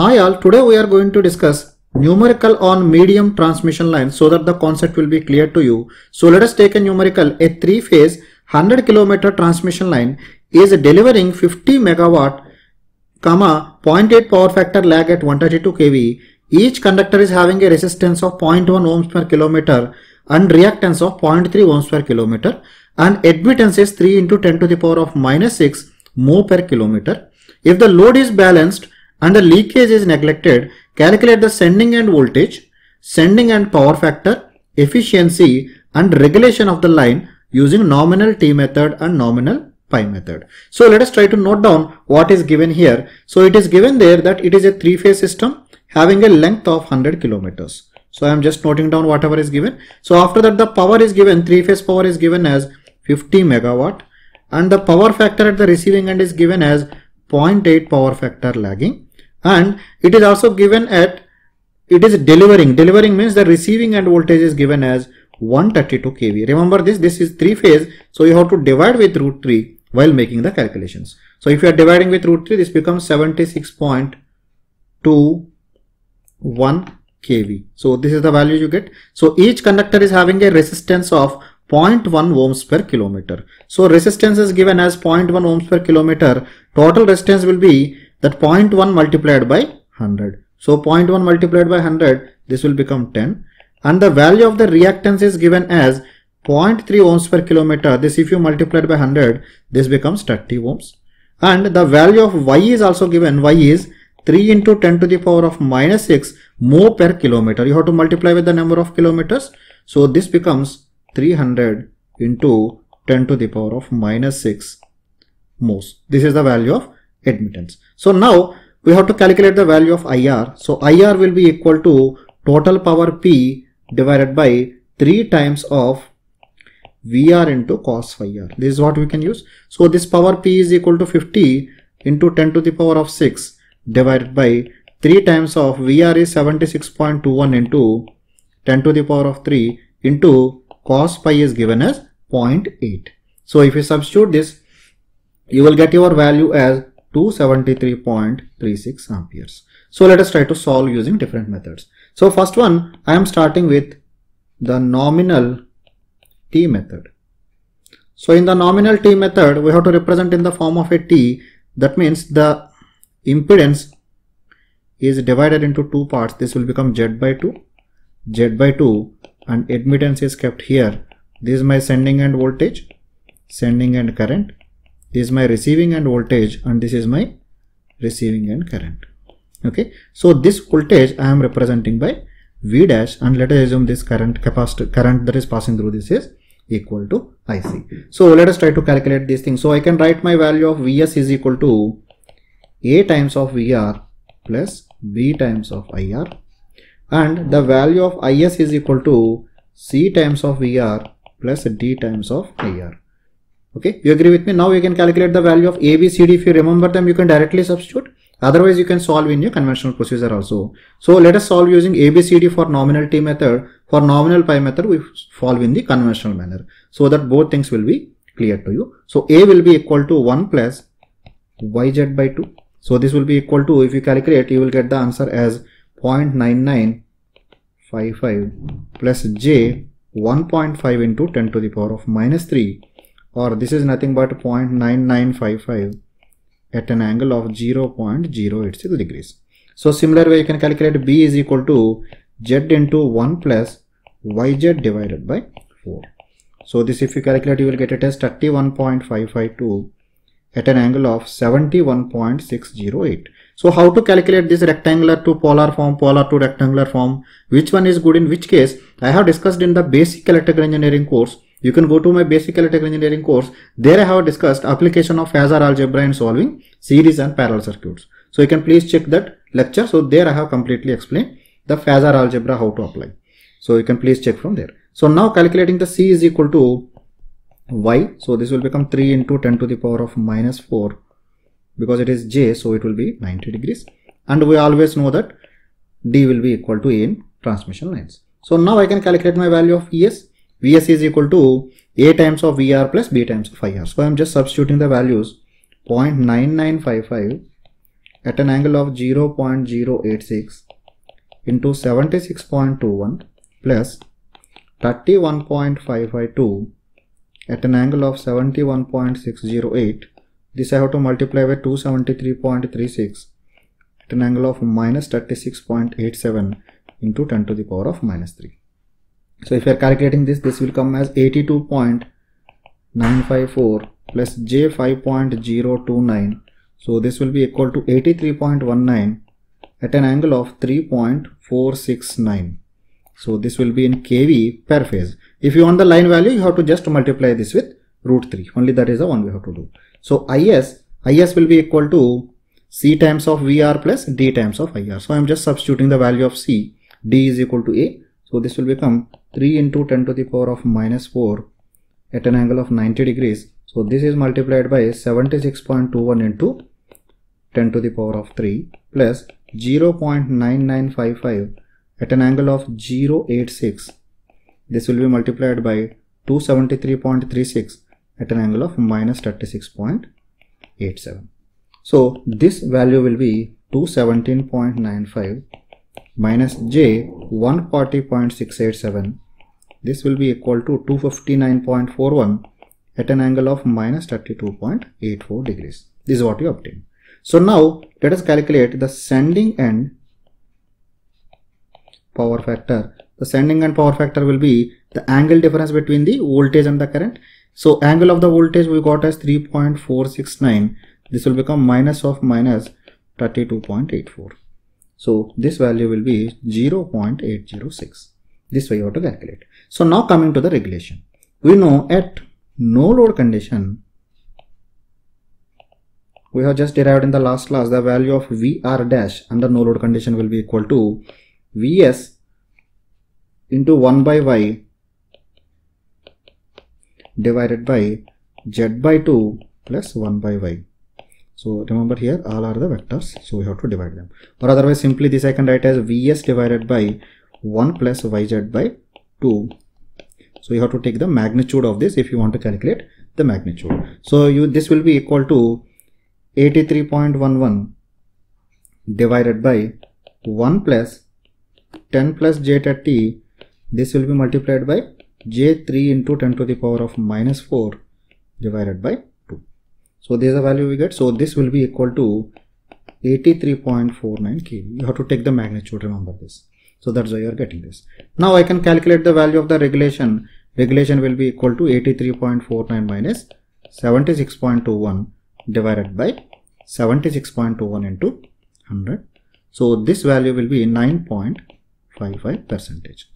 Hi all, today we are going to discuss numerical on medium transmission line so that the concept will be clear to you. So let us take a numerical, a three phase 100 kilometer transmission line is delivering 50 megawatt comma 0.8 power factor lag at 132 kV. Each conductor is having a resistance of 0.1 ohms per kilometer and reactance of 0.3 ohms per kilometer and admittance is 3 into 10 to the power of minus 6 mho per kilometer. If the load is balanced and the leakage is neglected, calculate the sending end voltage, sending end power factor, efficiency and regulation of the line using nominal T method and nominal pi method. So let us try to note down what is given here. So it is given there that it is a three phase system having a length of 100 kilometers. So I am just noting down whatever is given. So after that the power is given, three phase power is given as 50 megawatt and the power factor at the receiving end is given as 0.8 power factor lagging and it is also given at it is delivering. Delivering means the receiving end voltage is given as 132 kV. Remember this this is three phase. So you have to divide with root 3 while making the calculations. So if you are dividing with root 3 this becomes 76.21 kV. So this is the value you get. So each conductor is having a resistance of 0.1 ohms per kilometer. So resistance is given as 0.1 ohms per kilometer. Total resistance will be that 0.1 multiplied by 100. So 0.1 multiplied by 100, this will become 10. And the value of the reactance is given as 0.3 ohms per kilometer. This if you multiply by 100, this becomes 30 ohms. And the value of Y is also given. Y is 3 into 10 to the power of minus 6 mho per kilometer. You have to multiply with the number of kilometers. So this becomes 300 into 10 to the power of minus 6 mhos. This is the value of admittance. So now we have to calculate the value of IR. So IR will be equal to total power P divided by 3 times of VR into cos phi R. This is what we can use. So this power P is equal to 50 into 10 to the power of 6 divided by 3 times of VR is 76.21 into 10 to the power of 3 into cos pi is given as 0.8. So if you substitute this, you will get your value as 273.36 amperes. So let us try to solve using different methods. So first one, I am starting with the nominal T method. So in the nominal T method, we have to represent in the form of a T. That means the impedance is divided into two parts. This will become Z by 2, Z by 2 and admittance is kept here. This is my sending end voltage, sending end current this is my receiving end voltage and this is my receiving end current. Okay? So this voltage i am representing by v dash and let us assume this current capacitor current that is passing through this is equal to ic so let us try to calculate these things so i can write my value of vs is equal to a times of vr plus b times of ir and the value of is is equal to c times of vr plus d times of ir okay you agree with me? Now you can calculate the value of a b c d. If you remember them you can directly substitute. Otherwise you can solve in your conventional procedure also. So let us solve using a b c d for nominal t method. For nominal pi method we solve in the conventional manner. So that both things will be clear to you. So a will be equal to 1 plus yz by 2 so this will be equal to if you calculate you will get the answer as 0.9955 plus j 1.5 into 10 to the power of minus 3 or this is nothing but 0.9955 at an angle of 0.086 degrees. So similar way you can calculate B is equal to Z into 1 plus YZ divided by 4. So this if you calculate you will get it as 31.552 at an angle of 71.608. So how to calculate this rectangular to polar form, polar to rectangular form, which one is good in which case I have discussed in the basic electrical engineering course you can go to my basic electrical engineering course. There I have discussed application of phasor algebra in solving series and parallel circuits. So you can please check that lecture. So there I have completely explained the phasor algebra how to apply. So you can please check from there. So now calculating the C is equal to Y. So this will become 3 into 10 to the power of minus 4 because it is J. So it will be 90 degrees. And we always know that D will be equal to A in transmission lines. So now I can calculate my value of ES. Vs is equal to A times of VR plus B times of IR. So I'm just substituting the values 0.9955 at an angle of 0.086 into 76.21 plus 31.552 at an angle of 71.608 this I have to multiply by 273.36 at an angle of minus 36.87 into 10 to the power of minus 3 so if you are calculating this this will come as 82.954 plus j 5.029 so this will be equal to 83.19 at an angle of 3.469 so this will be in kV per phase. If you want the line value, you have to just multiply this with root 3. Only that is the one we have to do. So IS, IS will be equal to C times of VR plus D times of IR. So I am just substituting the value of C. D is equal to A. So this will become 3 into 10 to the power of minus 4 at an angle of 90 degrees. So this is multiplied by 76.21 into 10 to the power of 3 plus 0.9955 at an angle of 086 this will be multiplied by 273.36 at an angle of minus 36.87 so this value will be 217.95 minus j 140.687 this will be equal to 259.41 at an angle of minus 32.84 degrees. This is what you obtain. So now let us calculate the sending end power factor. The sending end power factor will be the angle difference between the voltage and the current. So angle of the voltage we got as 3.469 this will become minus of minus 32.84 so this value will be 0.806 this way you have to calculate. So now coming to the regulation. We know at no load condition we have just derived in the last class the value of VR dash under no load condition will be equal to Vs into 1 by y divided by z by 2 plus 1 by y. So remember here all are the vectors so we have to divide them or otherwise simply this I can write as Vs divided by 1 plus yz by 2. So you have to take the magnitude of this if you want to calculate the magnitude. So you this will be equal to 83.11 divided by 1 plus 10 plus j30 this will be multiplied by j3 into 10 to the power of minus 4 divided by 2 so this is the value we get. So this will be equal to 83.49 kV you have to take the magnitude remember this. So that's why you are getting this. Now I can calculate the value of the regulation. Regulation will be equal to 83.49 minus 76.21 divided by 76.21 into 100 so this value will be 9.55 percentage.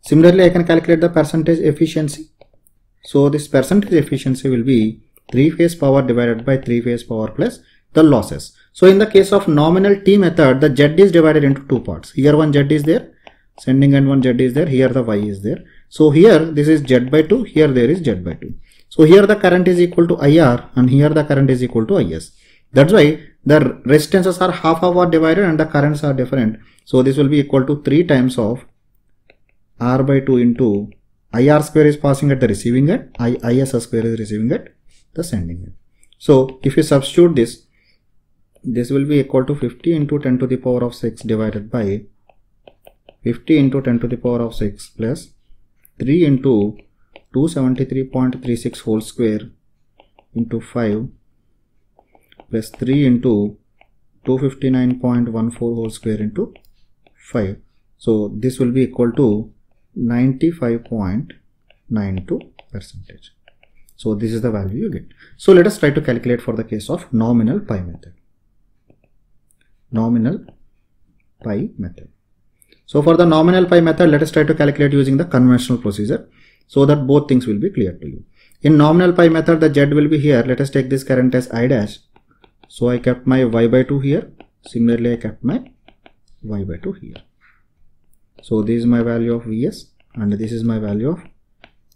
Similarly, I can calculate the percentage efficiency. So this percentage efficiency will be 3 phase power divided by 3 phase power plus the losses. So in the case of nominal T method, the Z is divided into two parts. Here one Z is there, sending end one Z is there, here the Y is there. So here this is Z by 2, here there is Z by 2. So here the current is equal to IR and here the current is equal to IS. That's why the resistances are half hour divided and the currents are different. So this will be equal to 3 times of R by 2 into IR square is passing at the receiving end, IS square is receiving at the sending end. So if you substitute this, this will be equal to 50 into 10 to the power of 6 divided by 50 into 10 to the power of 6 plus 3 into 273.36 whole square into 5 plus 3 into 259.14 whole square into 5 so this will be equal to 95.92 percentage so this is the value you get. So let us try to calculate for the case of nominal pi method. Nominal pi method. So for the nominal pi method let us try to calculate using the conventional procedure so that both things will be clear to you. In nominal pi method the z will be here. Let us take this current as i dash. So i kept my y by 2 here. Similarly i kept my y by 2 here. So this is my value of vs and this is my value of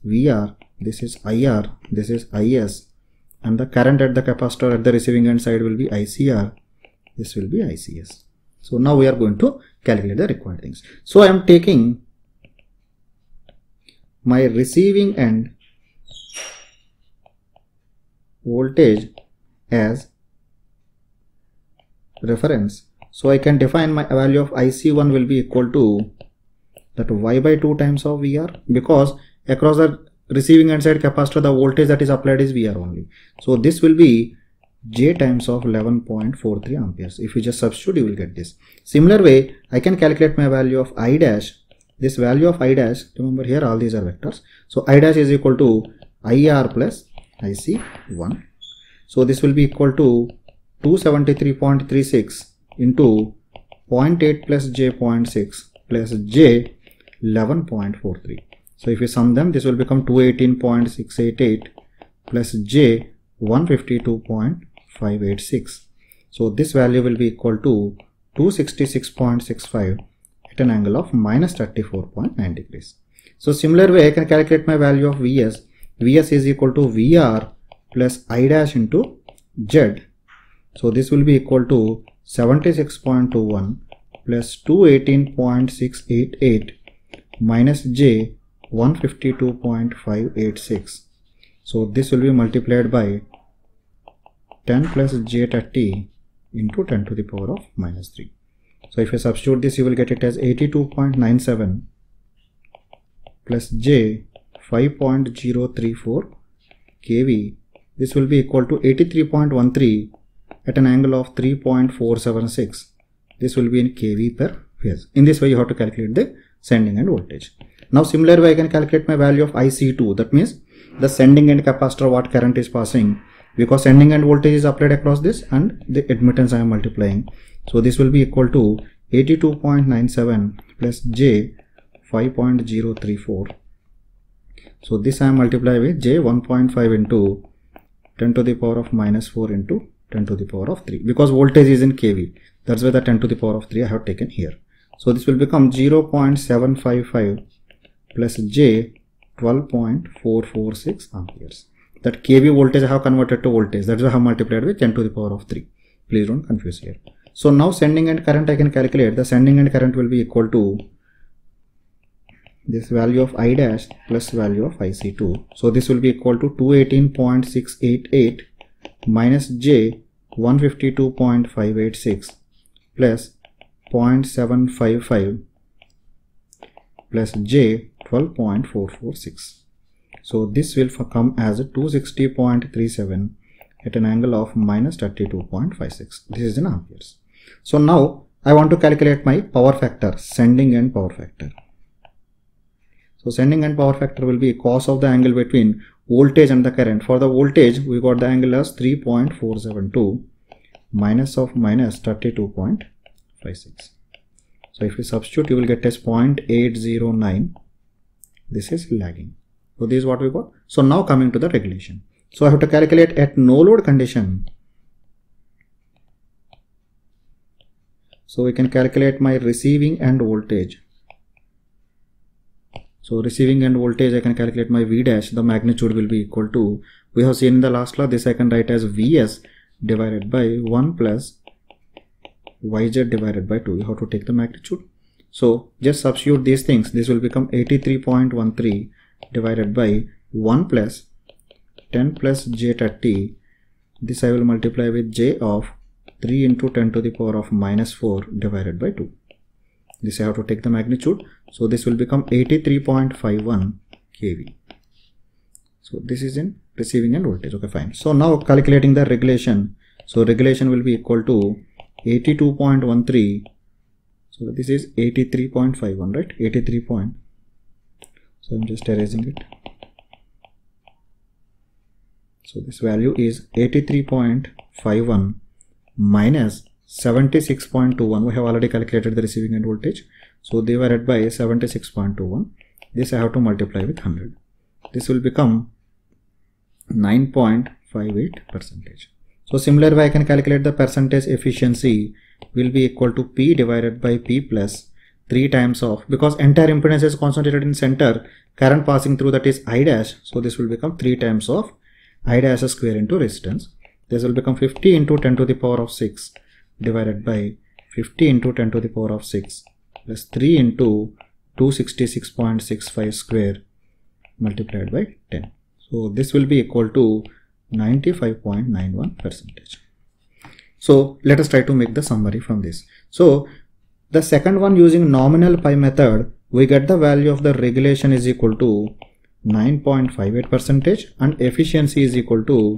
vr this is ir this is is and the current at the capacitor at the receiving end side will be icr this will be ics so now we are going to calculate the required things. So i am taking my receiving end voltage as reference. So I can define my value of IC1 will be equal to that y by 2 times of VR because across the receiving end side capacitor the voltage that is applied is VR only. So this will be J times of 11.43 amperes. If you just substitute you will get this. Similar way I can calculate my value of I dash. This value of I dash remember here all these are vectors. So I dash is equal to IR plus IC1. So this will be equal to 273.36 into 0.8 plus J 0.6 plus J 11.43. So if you sum them, this will become 218.688 plus J 152.586. So this value will be equal to 266.65 at an angle of minus 34.9 degrees. So similar way I can calculate my value of Vs. Vs is equal to Vr plus I dash into Z. So this will be equal to 76.21 plus 218.688 minus j 152.586 so this will be multiplied by 10 plus j 30 into 10 to the power of minus 3 so if you substitute this you will get it as 82.97 plus j 5.034 kV this will be equal to 83.13 at an angle of 3.476 this will be in kV per phase. In this way you have to calculate the sending end voltage. Now similar way I can calculate my value of IC2 that means the sending end capacitor what current is passing. Because sending end voltage is applied across this and the admittance I am multiplying. So this will be equal to 82.97 plus J 5.034. So this I am multiply with J 1.5 into 10 to the power of minus 4 into 10 to the power of 3 because voltage is in kV. That's why the 10 to the power of 3 I have taken here. So this will become 0.755 plus J 12.446 amperes. That kV voltage I have converted to voltage. That's why I have multiplied with 10 to the power of 3. Please don't confuse here. So now sending end current I can calculate. The sending end current will be equal to this value of I dash plus value of IC2. So this will be equal to 218.688 minus J 152.586 plus 0.755 plus j 12.446 so this will come as 260.37 at an angle of minus 32.56 this is in amperes. So now I want to calculate my power factor sending end power factor. So sending end power factor will be cos of the angle between voltage and the current. For the voltage we got the angle as 3.472 minus of minus 32.56. so if you substitute you will get as 0.809 this is lagging. So this is what we got. So now coming to the regulation. So i have to calculate at no load condition. So we can calculate my receiving end voltage. So receiving end voltage I can calculate my V dash. The magnitude will be equal to we have seen in the last class this I can write as Vs divided by 1 plus yz divided by 2 you have to take the magnitude so just substitute these things. This will become 83.13 divided by 1 plus 10 plus j 30 this I will multiply with j of 3 into 10 to the power of minus 4 divided by 2 this I have to take the magnitude. So this will become 83.51 kV. So this is in receiving end voltage. Okay fine. So now calculating the regulation. So regulation will be equal to 82.13 so this is 83.51 right? 83 point. So i'm just erasing it. So this value is 83.51 minus 76.21 we have already calculated the receiving end voltage. So they were by 76.21 this i have to multiply with 100 this will become 9.58 percentage so similar way I can calculate the percentage efficiency will be equal to P divided by P plus 3 times of because entire impedance is concentrated in center current passing through that is I dash. So this will become 3 times of I dash square into resistance. This will become 50 into 10 to the power of 6 divided by 50 into 10 to the power of 6 plus 3 into 266.65 square multiplied by 10 so this will be equal to 95.91 percentage So let us try to make the summary from this. So the second one using nominal pi method, we get the value of the regulation is equal to 9.58 percentage and efficiency is equal to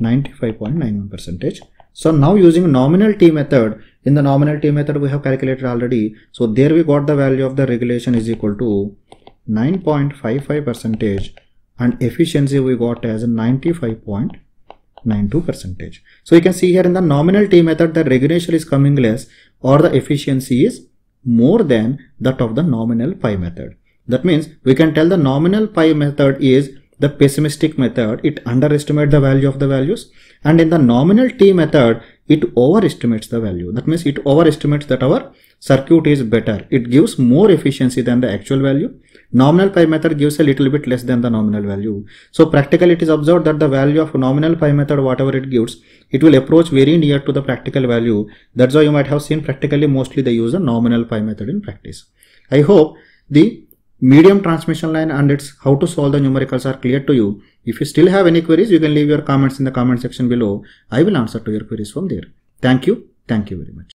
95.91 percentage. So now using nominal t method, in the nominal t method we have calculated already. So there we got the value of the regulation is equal to 9.55 percentage and efficiency we got as 95.92 percentage. So you can see here in the nominal t method the regulation is coming less or the efficiency is more than that of the nominal pi method. That means we can tell the nominal pi method is the pessimistic method. It underestimates the value of the values and in the nominal t method it overestimates the value. That means it overestimates that our circuit is better. It gives more efficiency than the actual value. Nominal pi method gives a little bit less than the nominal value. So practically it is observed that the value of nominal pi method whatever it gives, it will approach very near to the practical value. That's why you might have seen practically mostly they use a nominal pi method in practice. I hope the medium transmission line and its how to solve the numericals are clear to you. If you still have any queries, you can leave your comments in the comment section below. I will answer to your queries from there. Thank you. Thank you very much.